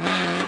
Mm-hmm.